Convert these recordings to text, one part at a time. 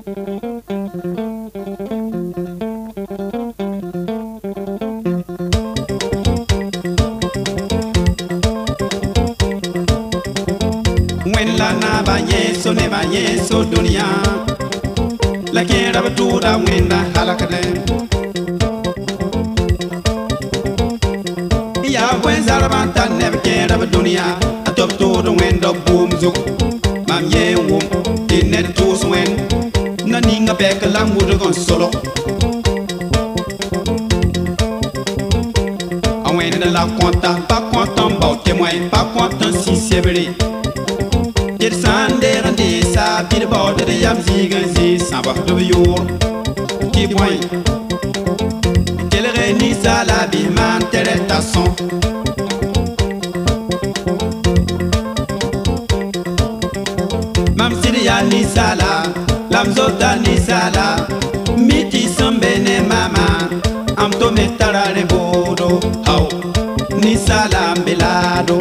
Wella na ba yeso ne ba yeso dunia. La kera ba tuda wenda Ya wen zaraba ne ba kera dunia. Atop tuda wenda boom zuk Mam ye wum Inet tus wen ka pek langudo gon solo. Awen de la content pas content ba témoin pas content si c'est vrai dir sande rande sa bir de yam si do ki ça la bi man ta son. Mam siri ya ni sa lam zota ni sala. Miti sambe ne mama am to me tarare bodo. Haw ni sala belado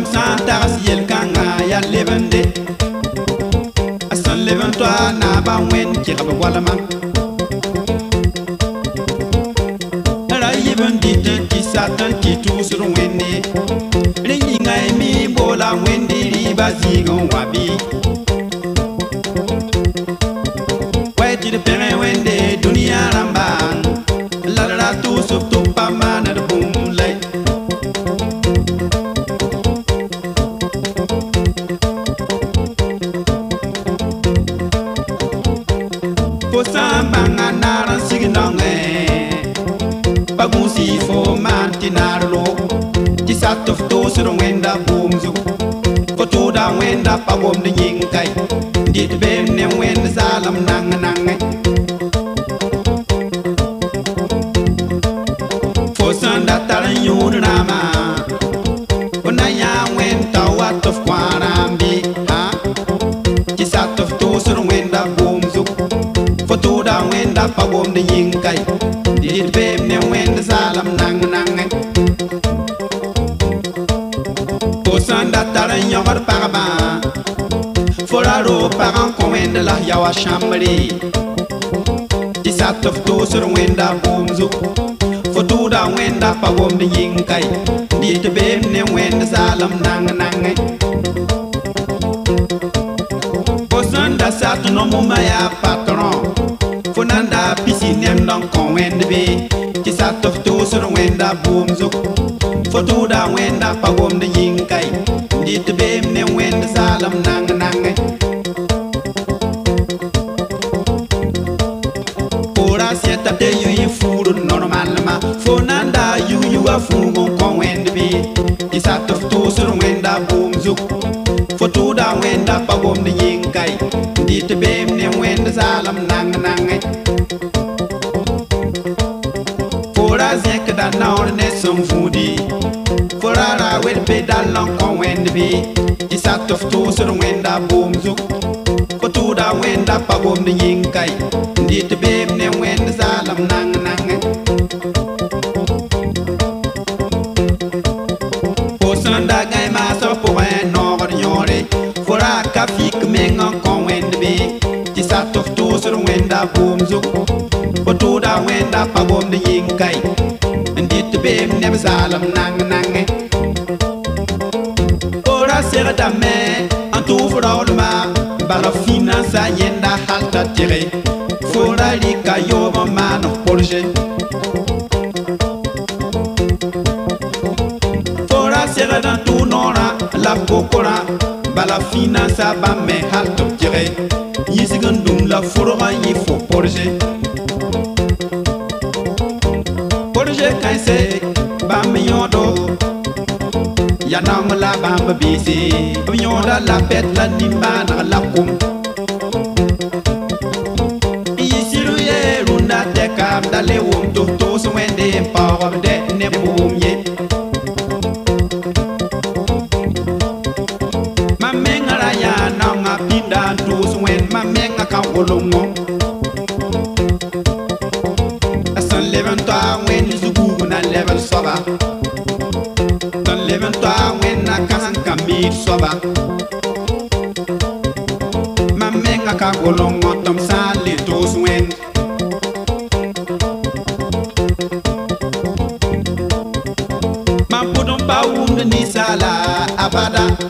yãmb sã n tags yel-kãngã yaa lebende a sẽn leb n toa naaba wẽnd kɩgb goalma ra yɩb n dɩt n tɩ sat n tɩ tʋʋsd wẽnde rẽ yĩnga y mi n boola wẽnd rɩɩba zĩig n wa bɩ Ti satof to sur wenda boom zu Ko to da wenda pa bom de yin kai Dit bem ne wenda salam nang nang Fo sanda taran yun rama Ko na ya wenda watof kwarambi ha Ti tu sư sur nguyên đa bùm dục. To da đa nguyên đa bao gồm đi nhìn Foraro pagan ko wenda la yawa shambri Ti satof to sur wenda boom zu Fo to da wenda pa bom de yin kai. Dit bem ne wenda salam nang nang e. Fo sanda sat no muma ya patron. Fo nanda pisi nem don kon wenda be. Ti satof to sur wenda boom zu Fo to da wenda pa bom de yin kai. Dit bem ne wenda salam nang e. Ti tu to sur wenda boom zu Fo to da wenda pa bom de yin kai Dit bem ne wenda salam nang nang Fora zek da naor ne som fudi Fora ra wed pe da long kon wenda be Ti satof to sur wenda boom zu Fo to da wenda pa bom de yin kai Dit bem ne wenda salam nang nang satof to sur wenda boom zu Fo to da wenda pa bom de yin kai. Dit bem ne salam nang nang e. Ora sera da me an tu vrolma Bala finansa yenda halta tire Fora rika yoba mano projet Fora sera da tu nora la kokora Bala finansa ba me halta tire Yisigan dum la foroga yi fo projet Projet kaise bãmb yõodo ya la bãmb biise b la pɛt la nimbãaneg la kʋm y yɩsɩrg yee rũndã tɛkaam da le kan bolongo. San leben to a wen zugugu na leben soba. San leben to a wen na kahan ka miir soba mam menga ka bolongo tom san le tos wen mam pudum ba wundu ni sala abada.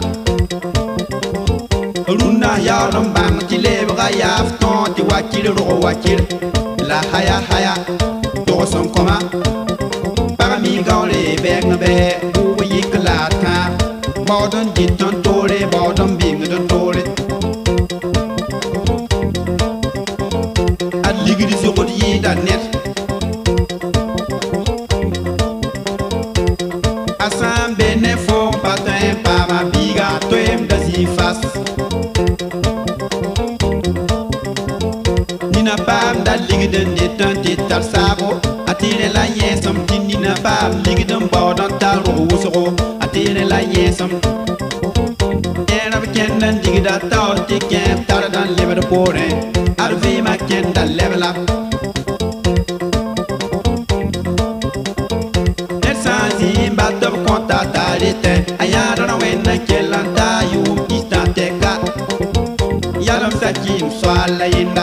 yaool n bãng tɩ wakir la haya haya togs n kõma pag mi gaoore bɛɛng bɛ bʋʋg yik la a tãag baood n dɩt n toore baood n bɩngd toore a pa paam da ligd n det tɩ tar saabo a tɩɩrẽ la yẽesem tɩ nina paam ligd n baood n tar rog wʋsgo a tɩɩrẽ la yẽesem yẽer b kẽnd n digda taoor tɩ kẽ b tard n lebd poorẽ ad vɩɩmã kẽnda lɛb la ned sã n zĩ n bat b kõta t'a retẽ a yãadr wẽnd n kell n taa yʋʋm kɩstã tɛka yalem sakiim soal la yenda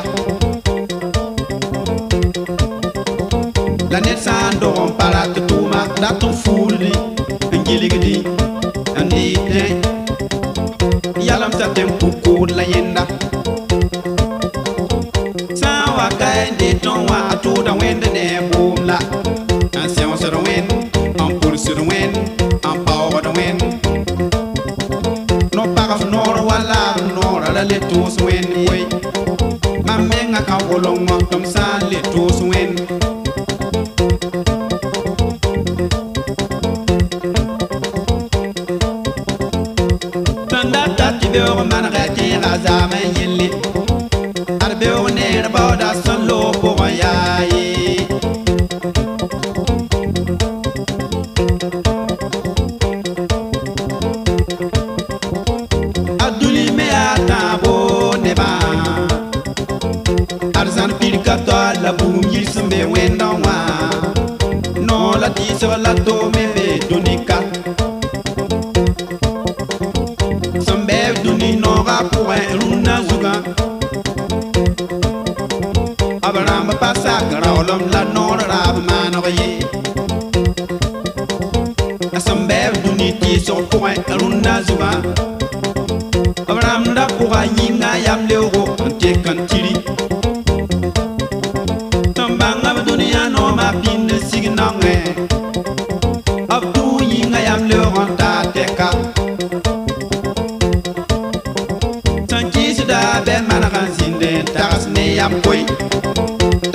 wudla yenda. Sã wa ka n de tõn wã a tʋʋda wẽnd ne bʋ bawda salo pour yayi aduli me atabo arzan pil kata la bungi sembe wenda wa no la tiso la to me be dunika. Sembe duni no pour un runa pa sak raoolem la noor raab maaneg ye sẽn bɛɛb dũni tɩɩsg pʋgẽ rũnnã zugã b rãmbda pʋga yĩngã yam leoogo n tek n tiri tɩn bãng b dũniyã noomã pĩnd sig nongẽ b tʋʋ yĩngã yam leoog n taa tɛka sẽn kɩɩsda bɛ maneg n zĩnd n tags ne yam koe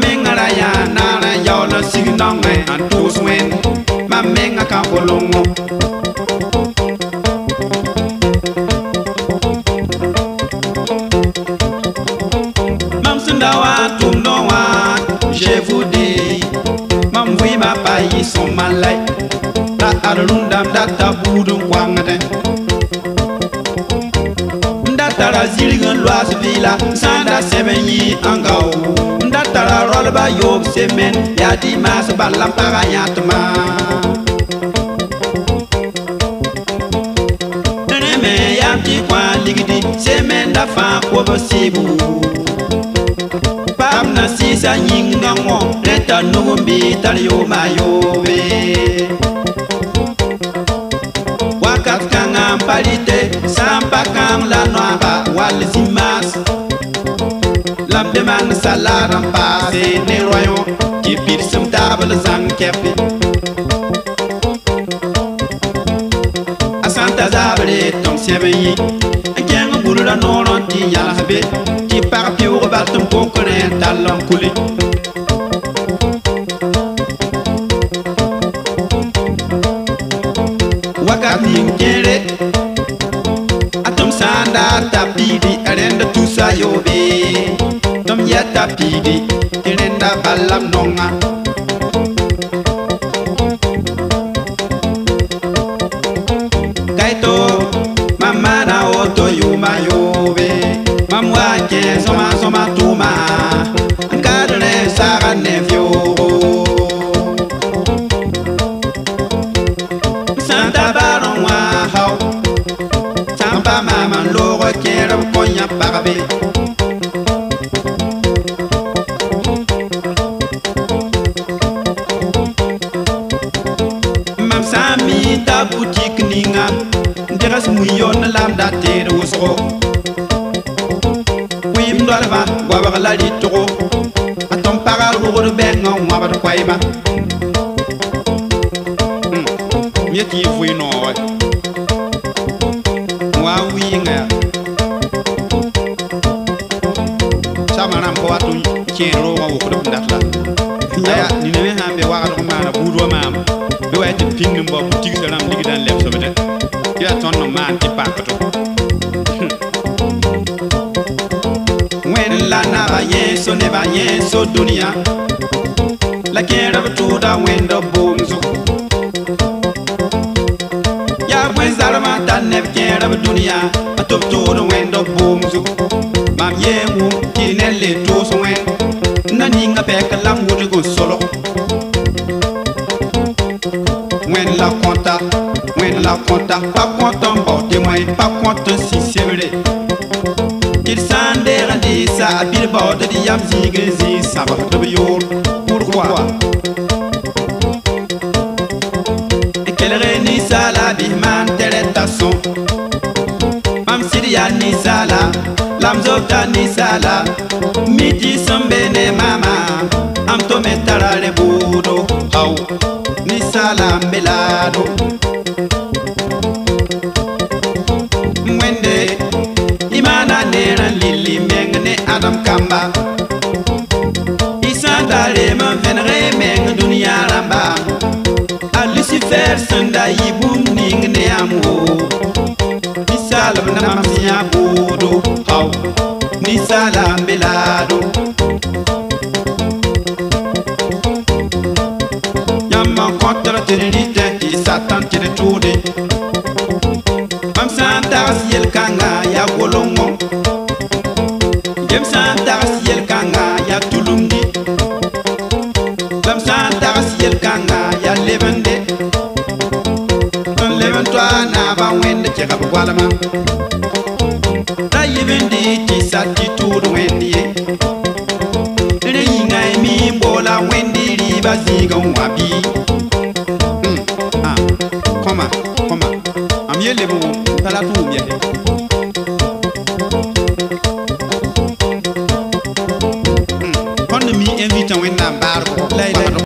menga ya na naar n na n sig me n tu swen ma menga ka golongo mam sẽn da wa n tʋmdõ wã je vous dis mam vɩɩmã pa yi son malai ta arun dam da ta buud n koangdẽ tara zirg n loas vɩɩla sanda seven yi angao. tara rol ba yob semen ya di mas balam para yatma Dene me ya ti kwa ligidi semen da fa ko bo sibu Pam na sisa nyinga ngo reta no mbi tal yo Wakat palite la noaba wal simas lam de man salaram passé ne royon ki bir sum tabal zan kepi asanta zabre tom sebeyi akeng bulu la nonon ti yalhabe ki par piwo batum konkone talon kuli. Pidi, yɛ balam nonga. N ta butik ninga n degs mui-yon la m da teed wʋsgo wɩɩm dɔlba goabg la rɩtgo a tõm paga rʋgd bɛng n wãbd koɛɛma m yet yɩ vʋɩ noogɛ n wa n wɩɩngã yaa sama rãmb pa wat n kẽer roogã wʋkd b n dat la. Aya nina me sãn be wagdg n maana buud wa ting num bo tik taram dig dan lem so bede ya ton no ma ti pa ko hmm. wen la na ba ye so ne ba ye so dunia. La kera to da wen do bom zo. Ya wen zarma tan ne kera dunia. Atop to do wen do bom zo. Mam ye mu ki ne le to so wen na ninga pe kalam wudu go solo. la compta, pas content bon témoin, pas content si c'est vrai. Il s'en dérendit sa billboard de yam zigzi, ça va de yor, pourquoi Et quelle réunit ça la bihman, telle est ta son. Mam Siria ni sala, lam zota ni sala, midi sembene mama, am to metara le budo, hau, ni sala melado. Adam kamba. Y sã n reem n vẽnege meng dũniyã rãmba a lucifer sẽn da ning ne yãmb wo boodo n leb n toa naaba wẽnd kegb goalmã t'a yɩb n dɩɩ tɩ sa tɩ tʋʋd wẽnd ye rẽ yĩnga y miim boola wẽnd rɩɩbã zĩig n wã bɩ kõma kõma am yel leb wʋm t'a la tʋʋm yɛle tõnd mi invitã wẽnnaam baargo la